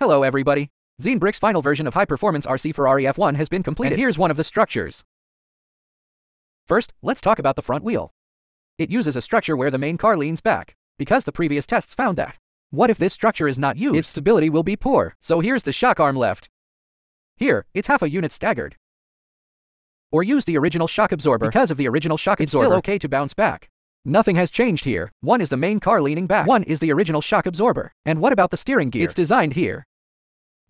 Hello everybody. Zenebrick's final version of high-performance RC Ferrari F1 has been completed. And here's one of the structures. First, let's talk about the front wheel. It uses a structure where the main car leans back, because the previous tests found that. What if this structure is not used? Its stability will be poor. So here's the shock arm left. Here, it's half a unit staggered. Or use the original shock absorber. Because of the original shock it's absorber, it's still okay to bounce back. Nothing has changed here. One is the main car leaning back. One is the original shock absorber. And what about the steering gear? It's designed here.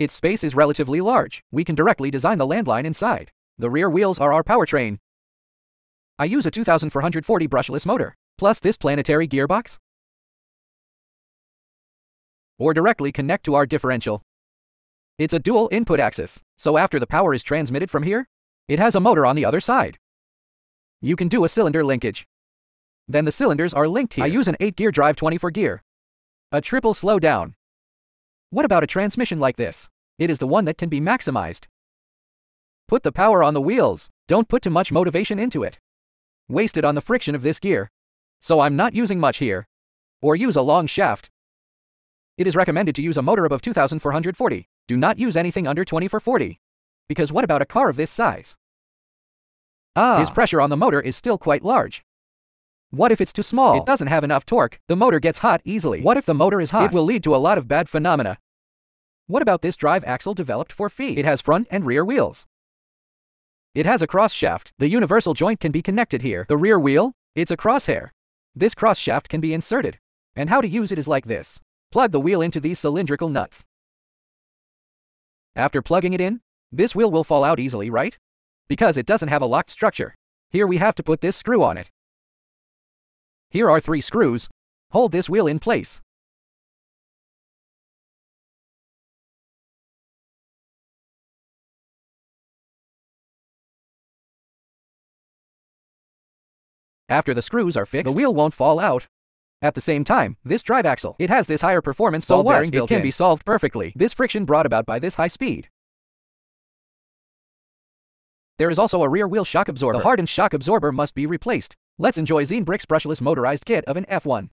Its space is relatively large. We can directly design the landline inside. The rear wheels are our powertrain. I use a 2440 brushless motor, plus this planetary gearbox. Or directly connect to our differential. It's a dual input axis, so after the power is transmitted from here, it has a motor on the other side. You can do a cylinder linkage. Then the cylinders are linked here. I use an 8-gear drive 24 gear. A triple slowdown. What about a transmission like this? It is the one that can be maximized. Put the power on the wheels. Don't put too much motivation into it. Waste it on the friction of this gear. So I'm not using much here. Or use a long shaft. It is recommended to use a motor above 2440. Do not use anything under 2440. Because what about a car of this size? Ah. His pressure on the motor is still quite large. What if it's too small? It doesn't have enough torque. The motor gets hot easily. What if the motor is hot? It will lead to a lot of bad phenomena. What about this drive axle developed for feet? It has front and rear wheels. It has a cross shaft. The universal joint can be connected here. The rear wheel? It's a crosshair. This cross shaft can be inserted. And how to use it is like this. Plug the wheel into these cylindrical nuts. After plugging it in, this wheel will fall out easily, right? Because it doesn't have a locked structure. Here we have to put this screw on it. Here are three screws. Hold this wheel in place. After the screws are fixed, the wheel won't fall out. At the same time, this drive axle, it has this higher performance so ball what? bearing built It can in. be solved perfectly. This friction brought about by this high speed. There is also a rear wheel shock absorber. The hardened shock absorber must be replaced. Let's enjoy Zenebrick's brushless motorized kit of an F1.